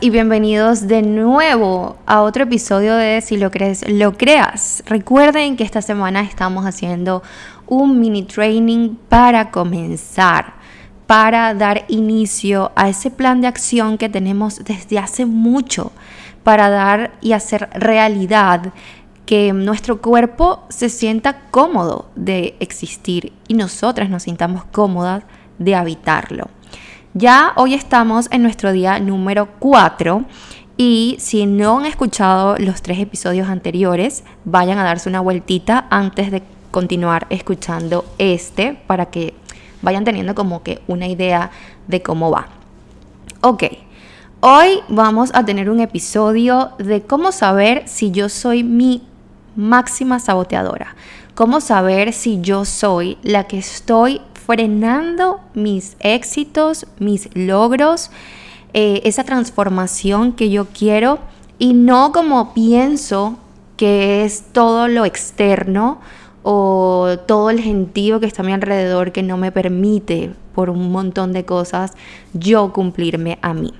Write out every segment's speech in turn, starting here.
y bienvenidos de nuevo a otro episodio de Si lo crees, lo creas. Recuerden que esta semana estamos haciendo un mini training para comenzar, para dar inicio a ese plan de acción que tenemos desde hace mucho, para dar y hacer realidad que nuestro cuerpo se sienta cómodo de existir y nosotras nos sintamos cómodas de habitarlo. Ya hoy estamos en nuestro día número 4 y si no han escuchado los tres episodios anteriores, vayan a darse una vueltita antes de continuar escuchando este para que vayan teniendo como que una idea de cómo va. Ok, hoy vamos a tener un episodio de cómo saber si yo soy mi máxima saboteadora. Cómo saber si yo soy la que estoy frenando mis éxitos, mis logros, eh, esa transformación que yo quiero y no como pienso que es todo lo externo o todo el gentío que está a mi alrededor que no me permite por un montón de cosas yo cumplirme a mí.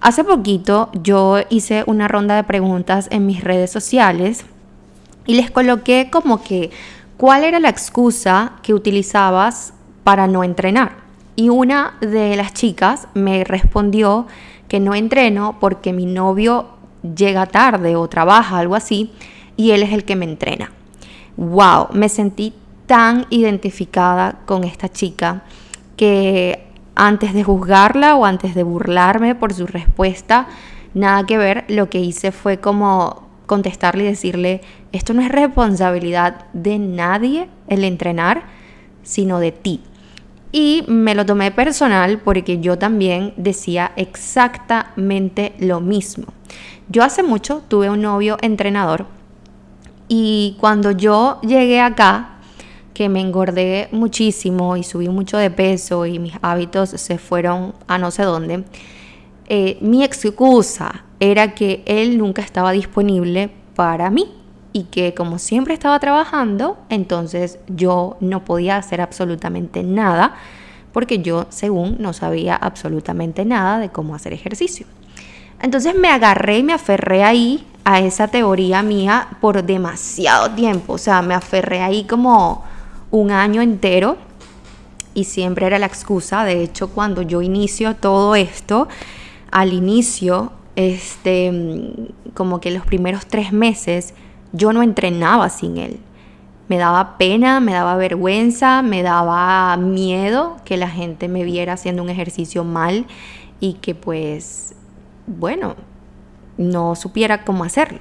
Hace poquito yo hice una ronda de preguntas en mis redes sociales y les coloqué como que cuál era la excusa que utilizabas para no entrenar. Y una de las chicas me respondió que no entreno porque mi novio llega tarde o trabaja, algo así, y él es el que me entrena. ¡Wow! Me sentí tan identificada con esta chica que antes de juzgarla o antes de burlarme por su respuesta, nada que ver, lo que hice fue como contestarle y decirle, esto no es responsabilidad de nadie el entrenar, sino de ti. Y me lo tomé personal porque yo también decía exactamente lo mismo. Yo hace mucho tuve un novio entrenador y cuando yo llegué acá, que me engordé muchísimo y subí mucho de peso y mis hábitos se fueron a no sé dónde, eh, mi excusa era que él nunca estaba disponible para mí y que como siempre estaba trabajando, entonces yo no podía hacer absolutamente nada porque yo, según, no sabía absolutamente nada de cómo hacer ejercicio. Entonces me agarré y me aferré ahí a esa teoría mía por demasiado tiempo, o sea, me aferré ahí como un año entero y siempre era la excusa, de hecho, cuando yo inicio todo esto, al inicio, este, como que los primeros tres meses, yo no entrenaba sin él. Me daba pena, me daba vergüenza, me daba miedo que la gente me viera haciendo un ejercicio mal y que pues, bueno, no supiera cómo hacerlo.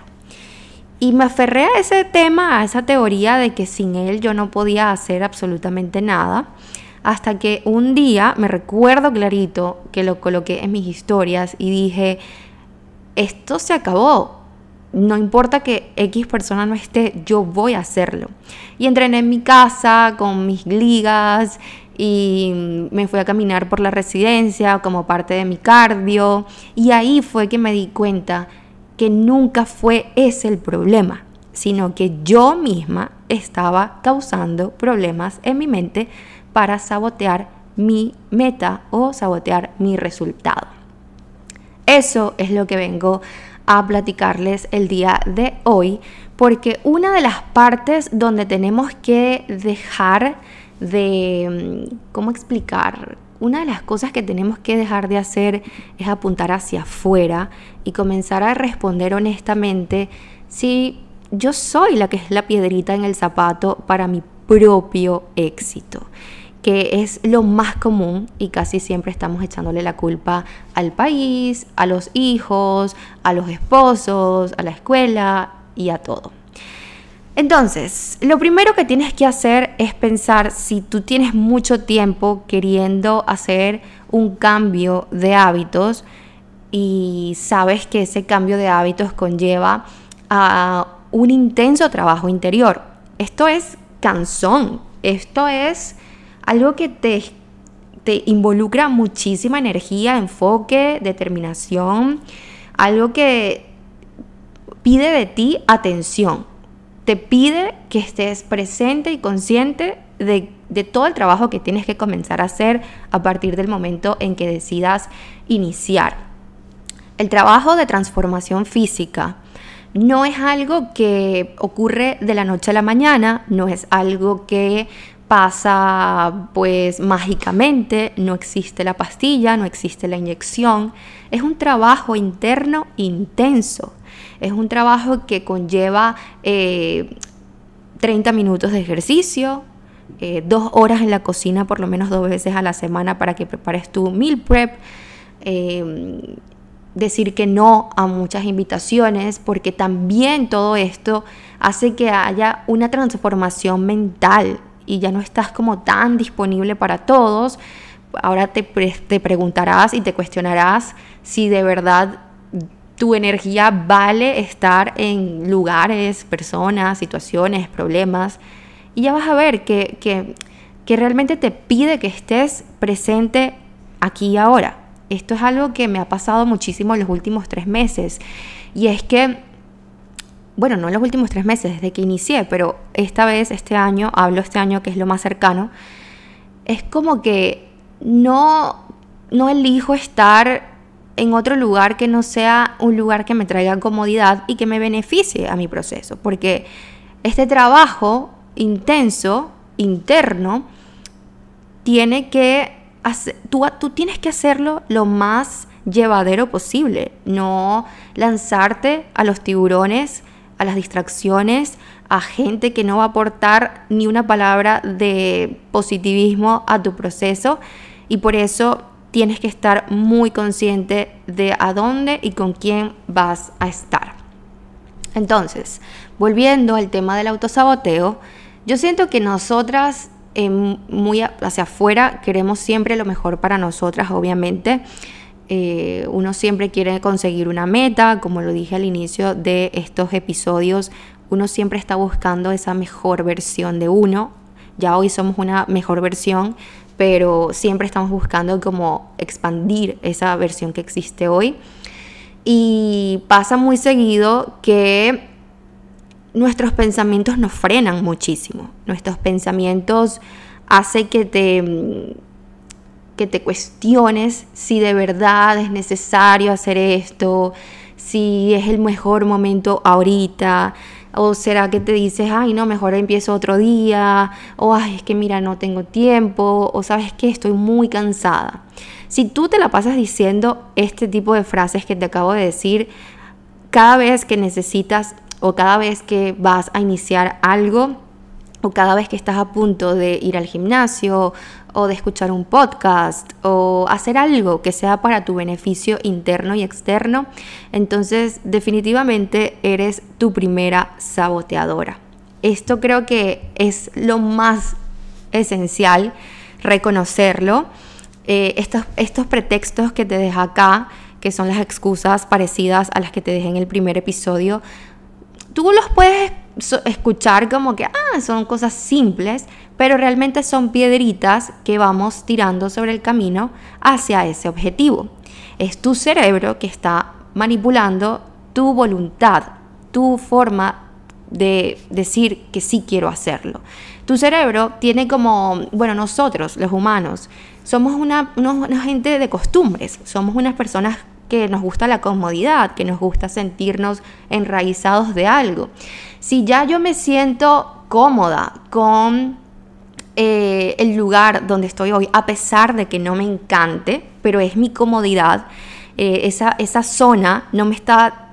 Y me aferré a ese tema, a esa teoría de que sin él yo no podía hacer absolutamente nada, hasta que un día me recuerdo clarito que lo coloqué en mis historias y dije, esto se acabó, no importa que X persona no esté, yo voy a hacerlo. Y entrené en mi casa con mis ligas y me fui a caminar por la residencia como parte de mi cardio. Y ahí fue que me di cuenta que nunca fue ese el problema, sino que yo misma estaba causando problemas en mi mente para sabotear mi meta o sabotear mi resultado. Eso es lo que vengo a platicarles el día de hoy, porque una de las partes donde tenemos que dejar de, mm, ¿cómo explicar? Una de las cosas que tenemos que dejar de hacer es apuntar hacia afuera y comenzar a responder honestamente si yo soy la que es la piedrita en el zapato para mi propio éxito que es lo más común y casi siempre estamos echándole la culpa al país, a los hijos, a los esposos, a la escuela y a todo. Entonces, lo primero que tienes que hacer es pensar si tú tienes mucho tiempo queriendo hacer un cambio de hábitos y sabes que ese cambio de hábitos conlleva a un intenso trabajo interior. Esto es cansón, esto es algo que te, te involucra muchísima energía, enfoque, determinación, algo que pide de ti atención, te pide que estés presente y consciente de, de, todo el trabajo que tienes que comenzar a hacer a partir del momento en que decidas iniciar. El trabajo de transformación física no es algo que ocurre de la noche a la mañana, no es algo que pasa pues mágicamente, no existe la pastilla, no existe la inyección, es un trabajo interno intenso, es un trabajo que conlleva 30 eh, minutos de ejercicio, eh, dos horas en la cocina por lo menos dos veces a la semana para que prepares tu meal prep, eh, decir que no a muchas invitaciones, porque también todo esto hace que haya una transformación mental y ya no estás como tan disponible para todos. Ahora te, te preguntarás y te cuestionarás si de verdad tu energía vale estar en lugares, personas, situaciones, problemas. Y ya vas a ver que, que, que realmente te pide que estés presente aquí y ahora. Esto es algo que me ha pasado muchísimo en los últimos tres meses. Y es que bueno, no en los últimos tres meses, desde que inicié, pero esta vez, este año, hablo este año que es lo más cercano, es como que no, no elijo estar en otro lugar que no sea un lugar que me traiga comodidad y que me beneficie a mi proceso, porque este trabajo intenso, interno, tiene que tú, tú tienes que hacerlo lo más llevadero posible, no lanzarte a los tiburones a las distracciones, a gente que no va a aportar ni una palabra de positivismo a tu proceso y por eso tienes que estar muy consciente de a dónde y con quién vas a estar. Entonces, volviendo al tema del autosaboteo, yo siento que nosotras muy hacia afuera queremos siempre lo mejor para nosotras, obviamente, eh, uno siempre quiere conseguir una meta, como lo dije al inicio de estos episodios, uno siempre está buscando esa mejor versión de uno. Ya hoy somos una mejor versión, pero siempre estamos buscando como expandir esa versión que existe hoy. Y pasa muy seguido que nuestros pensamientos nos frenan muchísimo. Nuestros pensamientos hacen que te que te cuestiones si de verdad es necesario hacer esto, si es el mejor momento ahorita, o será que te dices, ay, no, mejor empiezo otro día, o ay, es que mira, no tengo tiempo, o sabes que estoy muy cansada. Si tú te la pasas diciendo este tipo de frases que te acabo de decir, cada vez que necesitas o cada vez que vas a iniciar algo, o cada vez que estás a punto de ir al gimnasio o de escuchar un podcast o hacer algo que sea para tu beneficio interno y externo, entonces definitivamente eres tu primera saboteadora. Esto creo que es lo más esencial, reconocerlo. Eh, estos, estos pretextos que te deja acá, que son las excusas parecidas a las que te dejé en el primer episodio, tú los puedes escuchar como que, ah, son cosas simples, pero realmente son piedritas que vamos tirando sobre el camino hacia ese objetivo. Es tu cerebro que está manipulando tu voluntad, tu forma de decir que sí quiero hacerlo. Tu cerebro tiene como, bueno, nosotros, los humanos, somos una, una gente de costumbres, somos unas personas que nos gusta la comodidad, que nos gusta sentirnos enraizados de algo. Si ya yo me siento cómoda con eh, el lugar donde estoy hoy, a pesar de que no me encante, pero es mi comodidad, eh, esa, esa zona no me está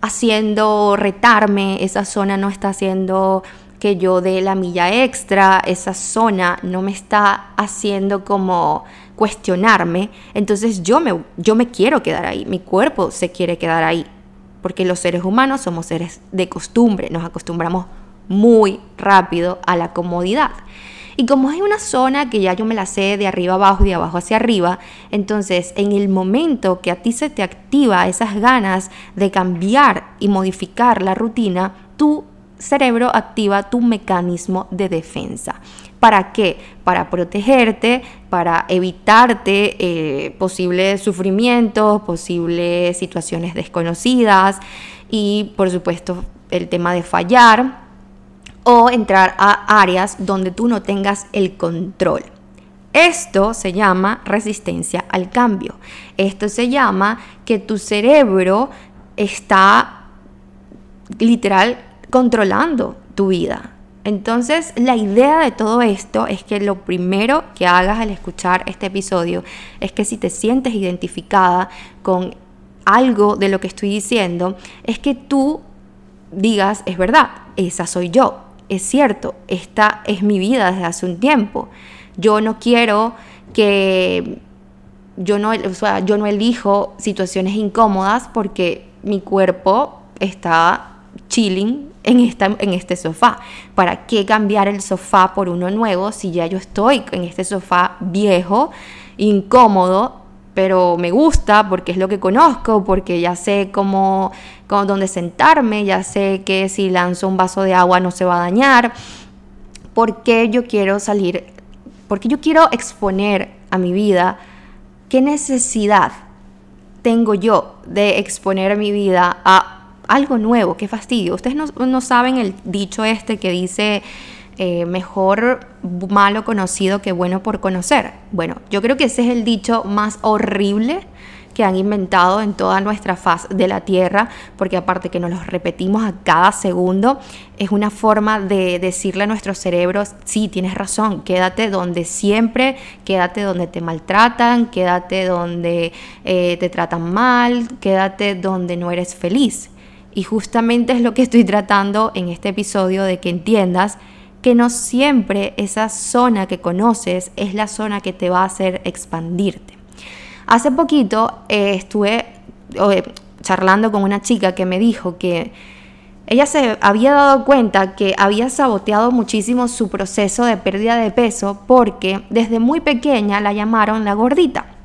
haciendo retarme, esa zona no está haciendo que yo dé la milla extra, esa zona no me está haciendo como cuestionarme, entonces yo me, yo me quiero quedar ahí, mi cuerpo se quiere quedar ahí, porque los seres humanos somos seres de costumbre, nos acostumbramos muy rápido a la comodidad. Y como es una zona que ya yo me la sé de arriba abajo y de abajo hacia arriba, entonces en el momento que a ti se te activa esas ganas de cambiar y modificar la rutina, tu cerebro activa tu mecanismo de defensa. ¿Para qué? Para protegerte, para evitarte eh, posibles sufrimientos, posibles situaciones desconocidas y por supuesto el tema de fallar o entrar a áreas donde tú no tengas el control. Esto se llama resistencia al cambio. Esto se llama que tu cerebro está literal controlando tu vida. Entonces, la idea de todo esto es que lo primero que hagas al escuchar este episodio es que si te sientes identificada con algo de lo que estoy diciendo, es que tú digas, es verdad, esa soy yo, es cierto, esta es mi vida desde hace un tiempo. Yo no quiero que yo no, yo no elijo situaciones incómodas porque mi cuerpo está chilling en, esta, en este sofá. ¿Para qué cambiar el sofá por uno nuevo si ya yo estoy en este sofá viejo, incómodo, pero me gusta porque es lo que conozco, porque ya sé cómo, cómo dónde sentarme, ya sé que si lanzo un vaso de agua no se va a dañar. ¿Por qué yo quiero salir? Porque yo quiero exponer a mi vida qué necesidad tengo yo de exponer mi vida a algo nuevo, qué fastidio. Ustedes no, saben el dicho este que dice eh, mejor malo conocido que bueno por conocer. Bueno, yo creo que ese es el dicho más horrible que han inventado en toda nuestra faz de la Tierra, porque aparte que nos los repetimos a cada segundo, es una forma de decirle a nuestros cerebros, sí, tienes razón, quédate donde siempre, quédate donde te maltratan, quédate donde eh, te tratan mal, quédate donde no eres feliz. Y justamente es lo que estoy tratando en este episodio de que entiendas que no siempre esa zona que conoces es la zona que te va a hacer expandirte. Hace poquito eh, estuve eh, charlando con una chica que me dijo que ella se había dado cuenta que había saboteado muchísimo su proceso de pérdida de peso porque desde muy pequeña la llamaron la gordita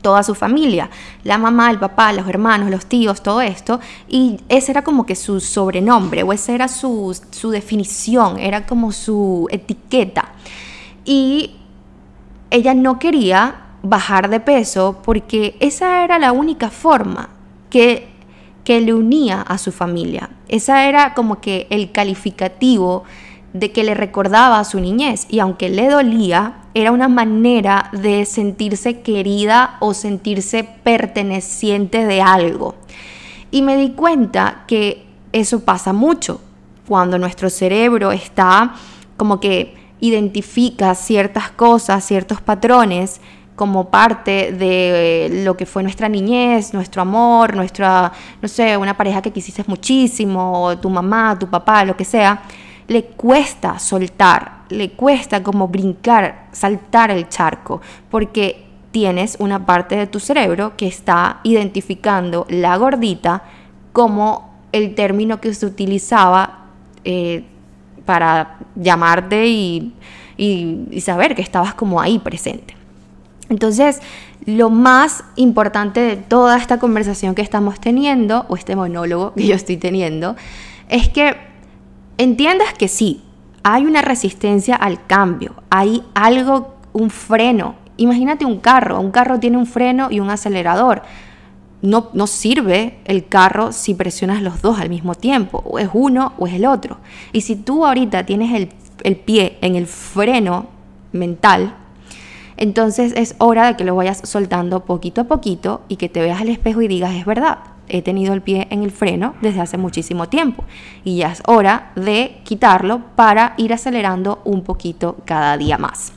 toda su familia, la mamá, el papá, los hermanos, los tíos, todo esto, y ese era como que su sobrenombre, o esa era su, su definición, era como su etiqueta. Y ella no quería bajar de peso porque esa era la única forma que, que le unía a su familia. Esa era como que el calificativo de que le recordaba a su niñez y aunque le dolía, era una manera de sentirse querida o sentirse perteneciente de algo. Y me di cuenta que eso pasa mucho cuando nuestro cerebro está como que identifica ciertas cosas, ciertos patrones como parte de lo que fue nuestra niñez, nuestro amor, nuestra, no sé, una pareja que quisiste muchísimo, tu mamá, tu papá, lo que sea le cuesta soltar, le cuesta como brincar, saltar el charco, porque tienes una parte de tu cerebro que está identificando la gordita como el término que se utilizaba eh, para llamarte y, y saber que estabas como ahí presente. Entonces, lo más importante de toda esta conversación que estamos teniendo, o este monólogo que yo estoy teniendo, es que entiendas que sí, hay una resistencia al cambio, hay algo, un freno. Imagínate un carro, un carro tiene un freno y un acelerador. No, no, sirve el carro si presionas los dos al mismo tiempo, o es uno o es el otro. Y si tú ahorita tienes el, el pie en el freno mental, entonces es hora de que lo vayas soltando poquito a poquito y que te veas al espejo y digas, es verdad, he tenido el pie en el freno desde hace muchísimo tiempo y ya es hora de quitarlo para ir acelerando un poquito cada día más.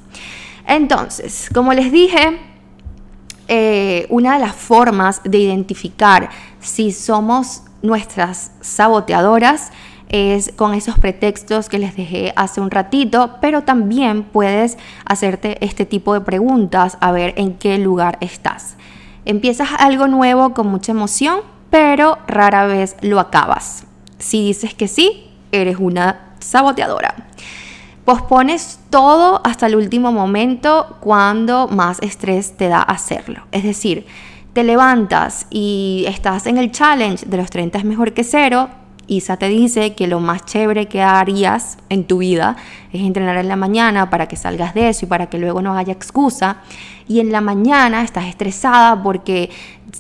Entonces, como les dije, eh, una de las formas de identificar si somos nuestras saboteadoras es con esos pretextos que les dejé hace un ratito, pero también puedes hacerte este tipo de preguntas a ver en qué lugar estás. Empiezas algo nuevo con mucha emoción, pero rara vez lo acabas. Si dices que sí, eres una saboteadora. Pospones todo hasta el último momento cuando más estrés te da hacerlo. Es decir, te levantas y estás en el challenge de los 30 es mejor que cero, Isa te dice que lo más chévere que harías en tu vida es entrenar en la mañana para que salgas de eso y para que luego no haya excusa. Y en la mañana estás estresada porque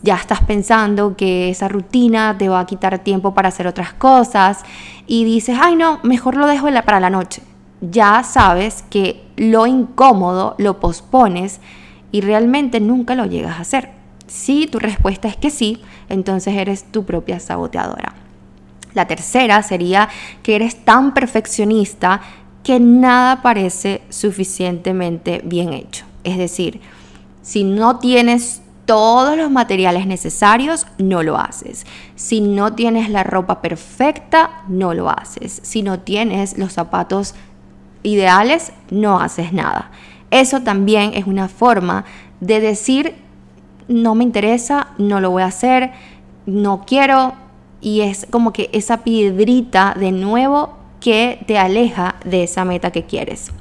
ya estás pensando que esa rutina te va a quitar tiempo para hacer otras cosas y dices, ay no, mejor lo dejo para la noche. ya sabes que lo incómodo lo pospones y realmente nunca lo llegas a hacer. Si tu respuesta es que sí, entonces eres tu propia saboteadora. La tercera sería que eres tan perfeccionista que nada parece suficientemente bien hecho. Es decir, si no tienes todos los materiales necesarios, no lo haces. Si no tienes la ropa perfecta, no lo haces. Si no tienes los zapatos ideales, no haces nada. Eso también es una forma de decir, no me interesa, no lo voy a hacer, no quiero, y es como que esa piedrita de nuevo que te aleja de esa meta que quieres.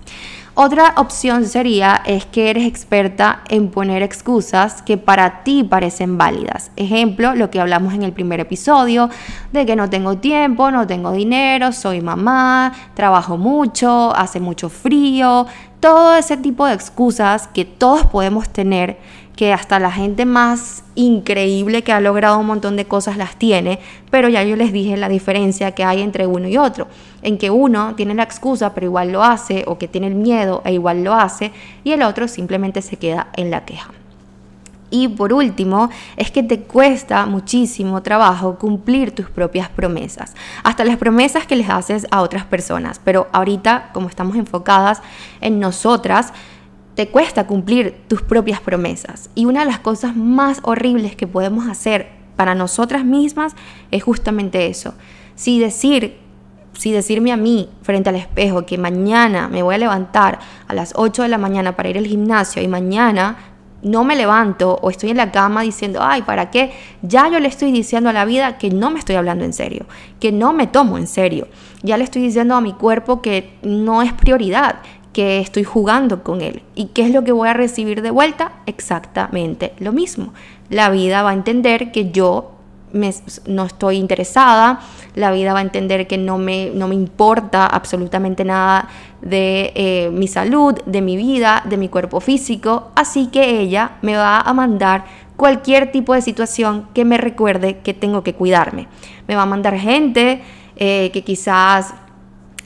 Otra opción sería es que eres experta en poner excusas que para ti parecen válidas. Ejemplo, lo que hablamos en el primer episodio, de que no tengo tiempo, no tengo dinero, soy mamá, trabajo mucho, hace mucho frío, todo ese tipo de excusas que todos podemos tener que hasta la gente más increíble que ha logrado un montón de cosas las tiene, pero ya yo les dije la diferencia que hay entre uno y otro, en que uno tiene la excusa pero igual lo hace, o que tiene el miedo e igual lo hace, y el otro simplemente se queda en la queja. Y por último, es que te cuesta muchísimo trabajo cumplir tus propias promesas, hasta las promesas que les haces a otras personas. Pero ahorita, como estamos enfocadas en nosotras, te cuesta cumplir tus propias promesas. Y una de las cosas más horribles que podemos hacer para nosotras mismas es justamente eso. Si decir, si decirme a mí frente al espejo que mañana me voy a levantar a las 8 de la mañana para ir al gimnasio y mañana no me levanto o estoy en la cama diciendo, ay, ¿para qué? Ya yo le estoy diciendo a la vida que no me estoy hablando en serio, que no me tomo en serio. Ya le estoy diciendo a mi cuerpo que no es prioridad, que estoy jugando con él. ¿Y qué es lo que voy a recibir de vuelta? Exactamente lo mismo. La vida va a entender que yo no estoy interesada, la vida va a entender que no me, no me importa absolutamente nada de eh, mi salud, de mi vida, de mi cuerpo físico, así que ella me va a mandar cualquier tipo de situación que me recuerde que tengo que cuidarme. Me va a mandar gente eh, que quizás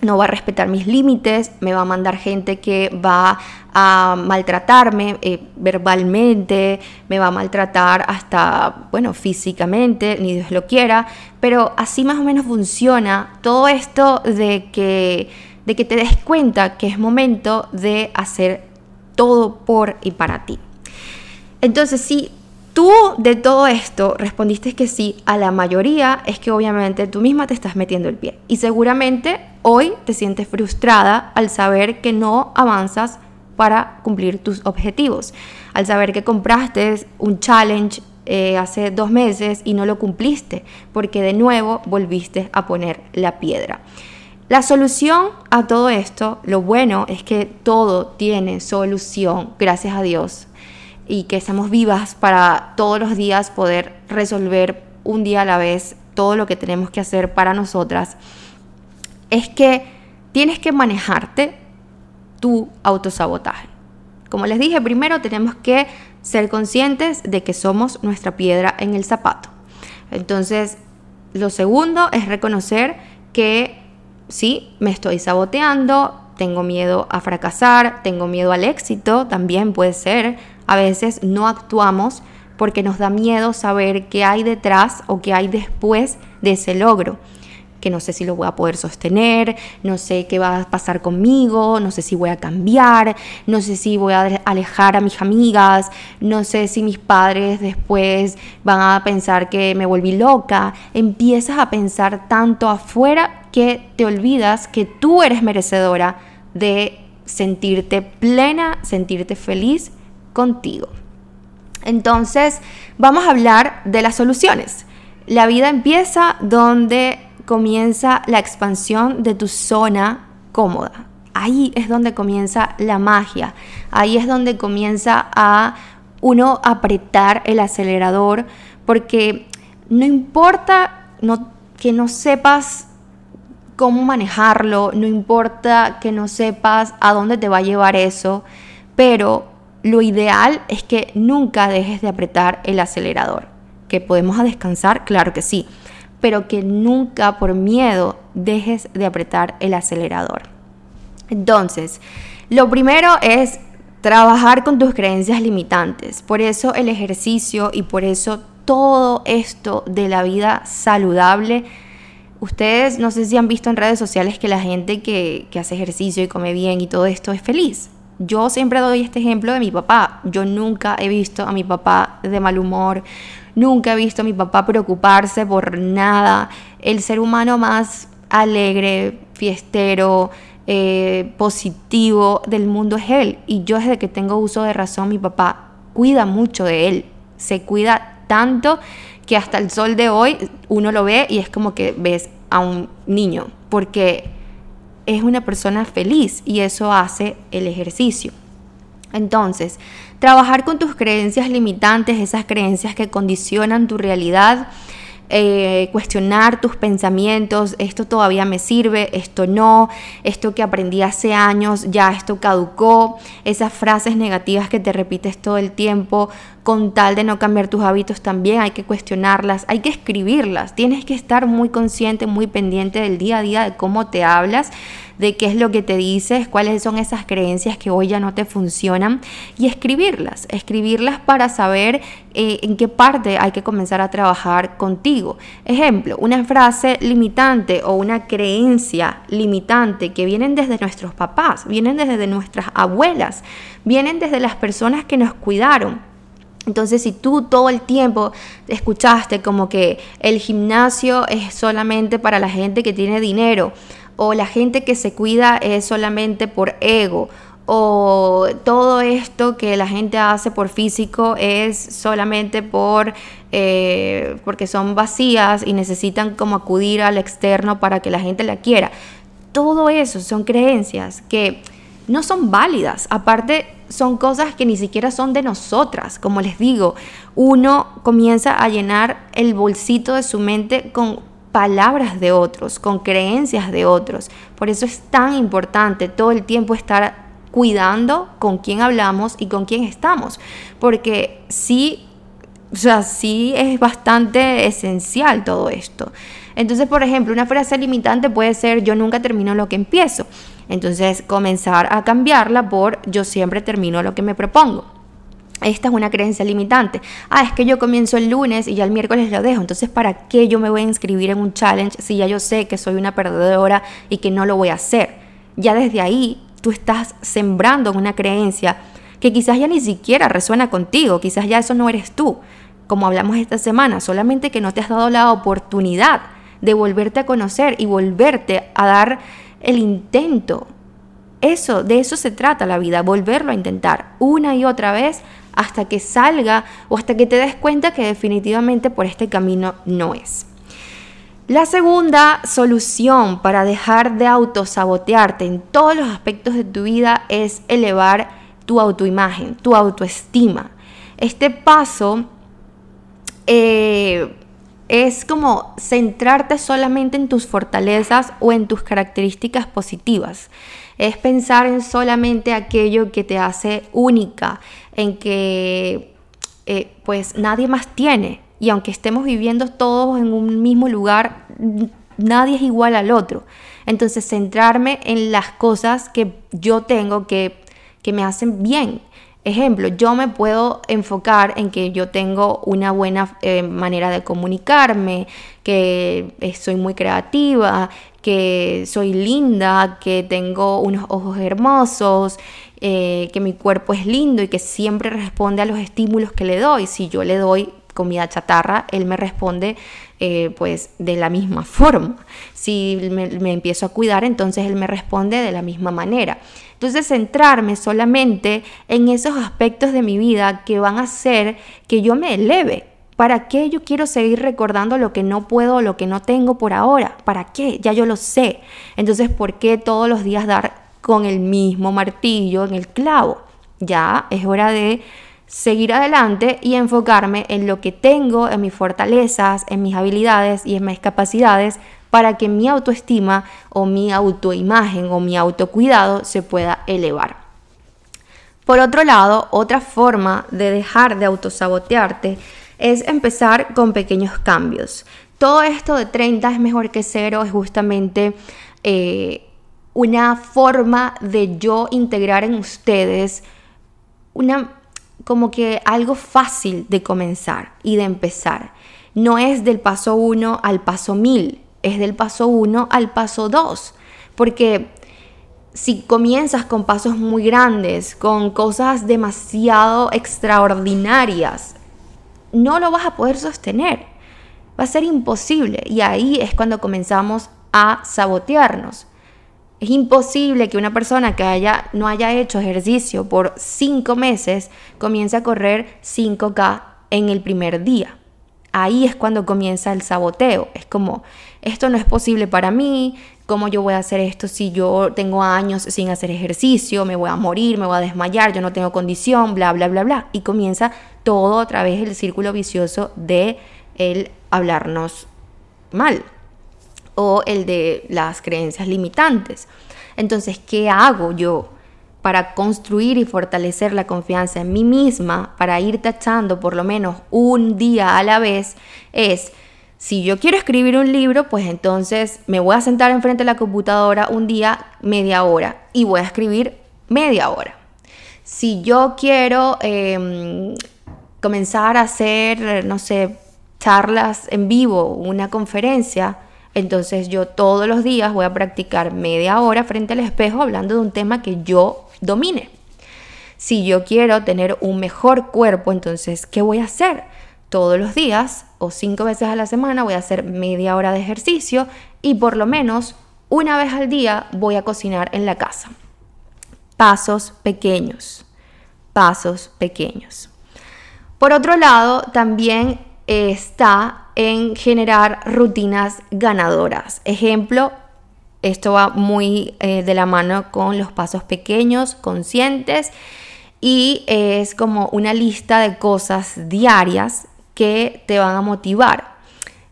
no va a respetar mis límites, me va a mandar gente que va a maltratarme eh, verbalmente, me va a maltratar hasta, bueno, físicamente, ni Dios lo quiera, pero así más o menos funciona todo esto de que, de que te des cuenta que es momento de hacer todo por y para ti. Entonces, sí tú de todo esto respondiste que sí a la mayoría, es que obviamente tú misma te estás metiendo el pie. Y seguramente hoy te sientes frustrada al saber que no avanzas para cumplir tus objetivos. Al saber que compraste un challenge eh, hace dos meses y no lo cumpliste, porque de nuevo volviste a poner la piedra. La solución a todo esto, lo bueno es que todo tiene solución, gracias a Dios y que estamos vivas para todos los días poder resolver un día a la vez todo lo que tenemos que hacer para nosotras, es que tienes que manejarte tu autosabotaje. Como les dije, primero tenemos que ser conscientes de que somos nuestra piedra en el zapato. Entonces, lo segundo es reconocer que sí, me estoy saboteando, tengo miedo a fracasar, tengo miedo al éxito, también puede ser. A veces no actuamos porque nos da miedo saber qué hay detrás o qué hay después de ese logro que no sé si lo voy a poder sostener, no sé qué va a pasar conmigo, no sé si voy a cambiar, no sé si voy a alejar a mis amigas, no sé si mis padres después van a pensar que me volví loca. Empiezas a pensar tanto afuera que te olvidas que tú eres merecedora de sentirte plena, sentirte feliz contigo. Entonces, vamos a hablar de las soluciones. La vida empieza donde comienza la expansión de tu zona cómoda. Ahí es donde comienza la magia. Ahí es donde comienza a uno apretar el acelerador porque no importa que no sepas cómo manejarlo, no importa que no sepas a dónde te va a llevar eso, pero lo ideal es que nunca dejes de apretar el acelerador. ¿Que podemos descansar? Claro que sí, pero que nunca por miedo dejes de apretar el acelerador. Entonces, lo primero es trabajar con tus creencias limitantes. Por eso el ejercicio y por eso todo esto de la vida saludable. Ustedes no sé si han visto en redes sociales que la gente que, que hace ejercicio y come bien y todo esto es feliz. Yo siempre doy este ejemplo de mi papá. Yo nunca he visto a mi papá de mal humor, nunca he visto a mi papá preocuparse por nada. El ser humano más alegre, fiestero, eh, positivo del mundo es él. Y yo desde que tengo uso de razón, mi papá cuida mucho de él. Se cuida tanto que hasta el sol de hoy uno lo ve y es como que ves a un niño. Porque es una persona feliz y eso hace el ejercicio. Entonces, trabajar con tus creencias limitantes, esas creencias que condicionan tu realidad, eh, cuestionar tus pensamientos, esto todavía me sirve, esto no, esto que aprendí hace años, ya esto caducó, esas frases negativas que te repites todo el tiempo, con tal de no cambiar tus hábitos también hay que cuestionarlas, hay que escribirlas, tienes que estar muy consciente, muy pendiente del día a día de cómo te hablas de qué es lo que te dices, cuáles son esas creencias que hoy ya no te funcionan y escribirlas, escribirlas para saber eh, en qué parte hay que comenzar a trabajar contigo. Ejemplo, una frase limitante o una creencia limitante que vienen desde nuestros papás, vienen desde nuestras abuelas, vienen desde las personas que nos cuidaron. Entonces, si tú todo el tiempo escuchaste como que el gimnasio es solamente para la gente que tiene dinero, o la gente que se cuida es solamente por ego, o todo esto que la gente hace por físico es solamente por eh, porque son vacías y necesitan como acudir al externo para que la gente la quiera. Todo eso son creencias que no son válidas. Aparte, son cosas que ni siquiera son de nosotras. Como les digo, uno comienza a llenar el bolsito de su mente con palabras de otros, con creencias de otros. Por eso es tan importante todo el tiempo estar cuidando con quién hablamos y con quién estamos, porque sí, o sea, sí es bastante esencial todo esto. Entonces, por ejemplo, una frase limitante puede ser yo nunca termino lo que empiezo. Entonces, comenzar a cambiarla por yo siempre termino lo que me propongo. Esta es una creencia limitante. Ah, es que yo comienzo el lunes y ya el miércoles lo dejo. Entonces, ¿para qué yo me voy a inscribir en un challenge si ya yo sé que soy una perdedora y que no lo voy a hacer? Ya desde ahí tú estás sembrando una creencia que quizás ya ni siquiera resuena contigo, quizás ya eso no eres tú, como hablamos esta semana, solamente que no te has dado la oportunidad de volverte a conocer y volverte a dar el intento. Eso, de eso se trata la vida, volverlo a intentar una y otra vez hasta que salga o hasta que te des cuenta que definitivamente por este camino no es. La segunda solución para dejar de autosabotearte en todos los aspectos de tu vida es elevar tu autoimagen, tu autoestima. Este paso eh, es como centrarte solamente en tus fortalezas o en tus características positivas. Es pensar en solamente aquello que te hace única, en que eh, pues nadie más tiene. Y aunque estemos viviendo todos en un mismo lugar, nadie es igual al otro. Entonces centrarme en las cosas que yo tengo que, que me hacen bien. Ejemplo, yo me puedo enfocar en que yo tengo una buena eh, manera de comunicarme, que soy muy creativa, que soy linda, que tengo unos ojos hermosos, eh, que mi cuerpo es lindo y que siempre responde a los estímulos que le doy. Si yo le doy comida chatarra, él me responde pues de la misma forma. Si me, me, empiezo a cuidar, entonces él me responde de la misma manera. Entonces centrarme solamente en esos aspectos de mi vida que van a hacer que yo me eleve. ¿Para qué yo quiero seguir recordando lo que no puedo lo que no tengo por ahora? ¿Para qué? Ya yo lo sé. Entonces, ¿por qué todos los días dar con el mismo martillo en el clavo? Ya es hora de seguir adelante y enfocarme en lo que tengo, en mis fortalezas, en mis habilidades y en mis capacidades para que mi autoestima o mi autoimagen o mi autocuidado se pueda elevar. Por otro lado, otra forma de dejar de autosabotearte es empezar con pequeños cambios. Todo esto de 30 es mejor que cero es justamente eh, una forma de yo integrar en ustedes una como que algo fácil de comenzar y de empezar. No es del paso 1 al paso 1000, es del paso 1 al paso 2, porque si comienzas con pasos muy grandes, con cosas demasiado extraordinarias, no lo vas a poder sostener. Va a ser imposible y ahí es cuando comenzamos a sabotearnos. Es imposible que una persona que haya, no haya hecho ejercicio por cinco meses comience a correr 5K en el primer día. Ahí es cuando comienza el saboteo. Es como, esto no es posible para mí, ¿cómo yo voy a hacer esto si yo tengo años sin hacer ejercicio? Me voy a morir, me voy a desmayar, yo no tengo condición, bla, bla, bla, bla. Y comienza todo otra vez el círculo vicioso de el hablarnos mal o el de las creencias limitantes. Entonces, ¿qué hago yo para construir y fortalecer la confianza en mí misma, para ir tachando por lo menos un día a la vez? Es, si yo quiero escribir un libro, pues entonces me voy a sentar enfrente de la computadora un día, media hora, y voy a escribir media hora. Si yo quiero em, comenzar a hacer, no sé, charlas en vivo, una conferencia, entonces yo todos los días voy a practicar media hora frente al espejo hablando de un tema que yo domine. Si yo quiero tener un mejor cuerpo, entonces, ¿qué voy a hacer? Todos los días o cinco veces a la semana voy a hacer media hora de ejercicio y por lo menos una vez al día voy a cocinar en la casa. Pasos pequeños, pasos pequeños. Por otro lado, también está en generar rutinas ganadoras. Ejemplo, esto va muy eh, de la mano con los pasos pequeños, conscientes, y es como una lista de cosas diarias que te van a motivar.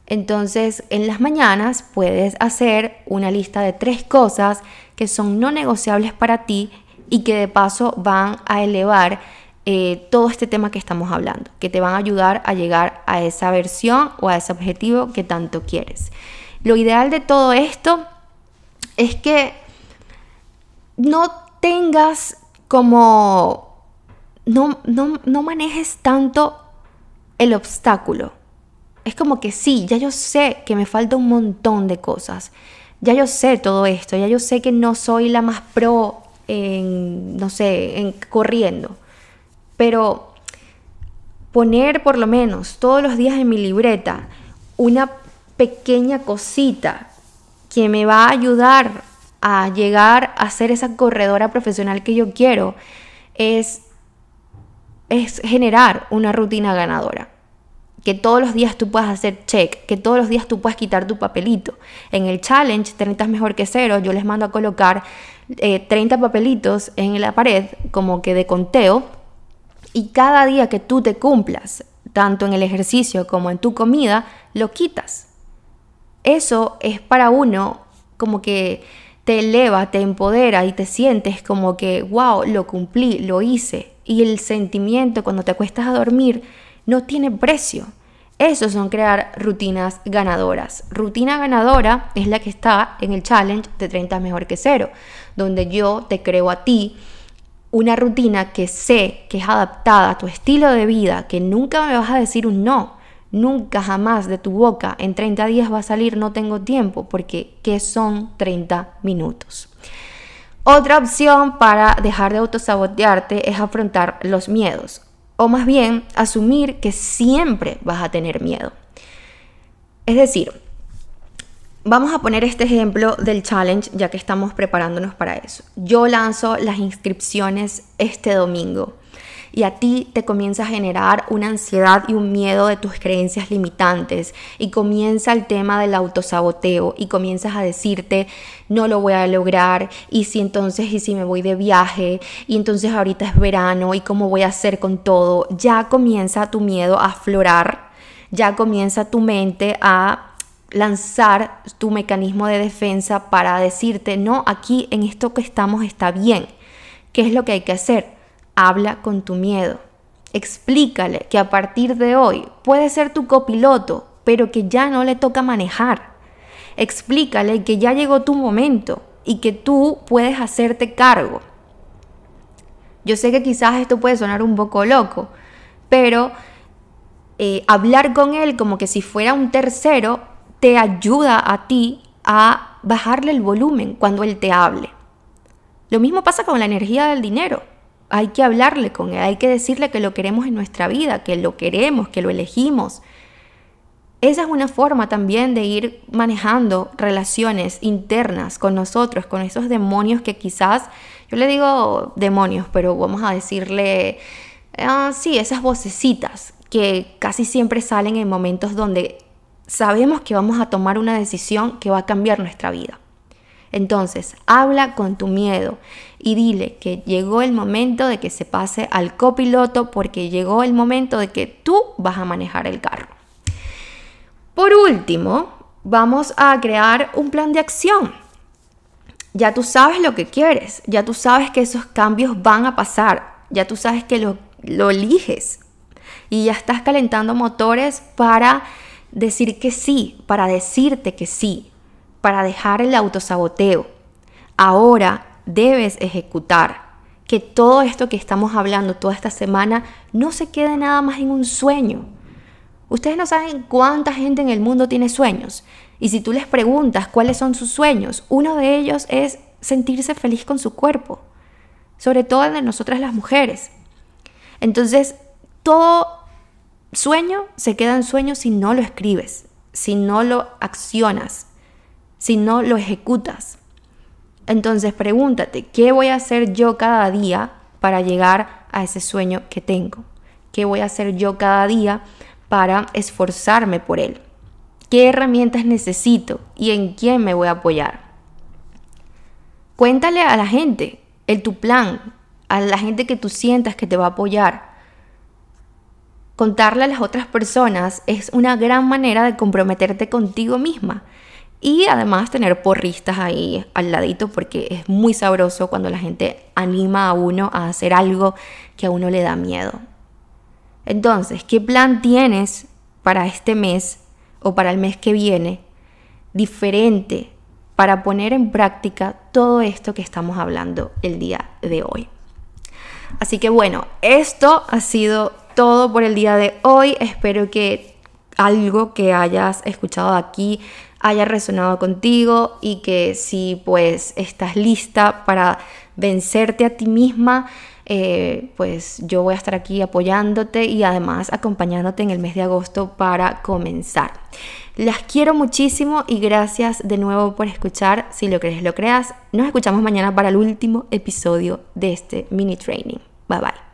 Entonces, en las mañanas puedes hacer una lista de tres cosas que son no negociables para ti y que de paso van a elevar eh, todo este tema que estamos hablando, que te van a ayudar a llegar a esa versión o a ese objetivo que tanto quieres. Lo ideal de todo esto es que no tengas como, no, no, no manejes tanto el obstáculo. Es como que sí, ya yo sé que me falta un montón de cosas. Ya yo sé todo esto, ya yo sé que no soy la más pro en, no sé, en corriendo pero poner por lo menos todos los días en mi libreta una pequeña cosita que me va a ayudar a llegar a ser esa corredora profesional que yo quiero es, es generar una rutina ganadora. Que todos los días tú puedas hacer check, que todos los días tú puedas quitar tu papelito. En el challenge 30 es mejor que cero, yo les mando a colocar 30 eh, papelitos en la pared como que de conteo y cada día que tú te cumplas, tanto en el ejercicio como en tu comida, lo quitas. Eso es para uno como que te eleva, te empodera y te sientes como que, wow, lo cumplí, lo hice. Y el sentimiento cuando te acuestas a dormir no tiene precio. Eso son crear rutinas ganadoras. Rutina ganadora es la que está en el challenge de 30 mejor que cero, donde yo te creo a ti una rutina que sé que es adaptada a tu estilo de vida, que nunca me vas a decir un no, nunca jamás de tu boca en 30 días va a salir no tengo tiempo, porque ¿qué son 30 minutos? Otra opción para dejar de autosabotearte es afrontar los miedos, o más bien asumir que siempre vas a tener miedo. Es decir, Vamos a poner este ejemplo del challenge ya que estamos preparándonos para eso. Yo lanzo las inscripciones este domingo y a ti te comienza a generar una ansiedad y un miedo de tus creencias limitantes y comienza el tema del autosaboteo y comienzas a decirte no lo voy a lograr y si entonces y si me voy de viaje y entonces ahorita es verano y cómo voy a hacer con todo, ya comienza tu miedo a aflorar, ya comienza tu mente a lanzar tu mecanismo de defensa para decirte, no, aquí en esto que estamos está bien. ¿Qué es lo que hay que hacer? Habla con tu miedo. Explícale que a partir de hoy puede ser tu copiloto, pero que ya no le toca manejar. Explícale que ya llegó tu momento, y que tú puedes hacerte cargo. Yo sé que quizás esto puede sonar un poco loco, pero eh, hablar con él como que si fuera un tercero te ayuda a ti a bajarle el volumen cuando él te hable. Lo mismo pasa con la energía del dinero. Hay que hablarle con él, hay que decirle que lo queremos en nuestra vida, que lo queremos, que lo elegimos. Esa es una forma también de ir manejando relaciones internas con nosotros, con esos demonios que quizás, yo le digo demonios, pero vamos a decirle, ah, sí, esas vocecitas que casi siempre salen en momentos donde sabemos que vamos a tomar una decisión que va a cambiar nuestra vida. Entonces, habla con tu miedo y dile que llegó el momento de que se pase al copiloto porque llegó el momento de que tú vas a manejar el carro. Por último, vamos a crear un plan de acción. Ya tú sabes lo que quieres, ya tú sabes que esos cambios van a pasar, ya tú sabes que lo, eliges y ya estás calentando motores para decir que sí, para decirte que sí, para dejar el autosaboteo. Ahora debes ejecutar. Que todo esto que estamos hablando toda esta semana no se quede nada más en un sueño. Ustedes no saben cuánta gente en el mundo tiene sueños. Y si tú les preguntas cuáles son sus sueños, uno de ellos es sentirse feliz con su cuerpo. Sobre todo de nosotras las mujeres. Entonces, todo sueño se queda en sueño si no lo escribes, si no lo accionas, si no lo ejecutas. Entonces pregúntate, ¿qué voy a hacer yo cada día para llegar a ese sueño que tengo? ¿Qué voy a hacer yo cada día para esforzarme por él? ¿Qué herramientas necesito y en quién me voy a apoyar? Cuéntale a la gente el tu plan, a la gente que tú sientas que te va a apoyar contarle a las otras personas es una gran manera de comprometerte contigo misma. Y además tener porristas ahí al ladito porque es muy sabroso cuando la gente anima a uno a hacer algo que a uno le da miedo. Entonces, ¿qué plan tienes para este mes o para el mes que viene diferente para poner en práctica todo esto que estamos hablando el día de hoy? Así que bueno, esto ha sido todo por el día de hoy. Espero que algo que hayas escuchado aquí haya resonado contigo y que si pues estás lista para vencerte a ti misma, eh, pues yo voy a estar aquí apoyándote y además acompañándote en el mes de agosto para comenzar. Las quiero muchísimo y gracias de nuevo por escuchar. Si lo crees, lo creas. Nos escuchamos mañana para el último episodio de este mini training. Bye bye.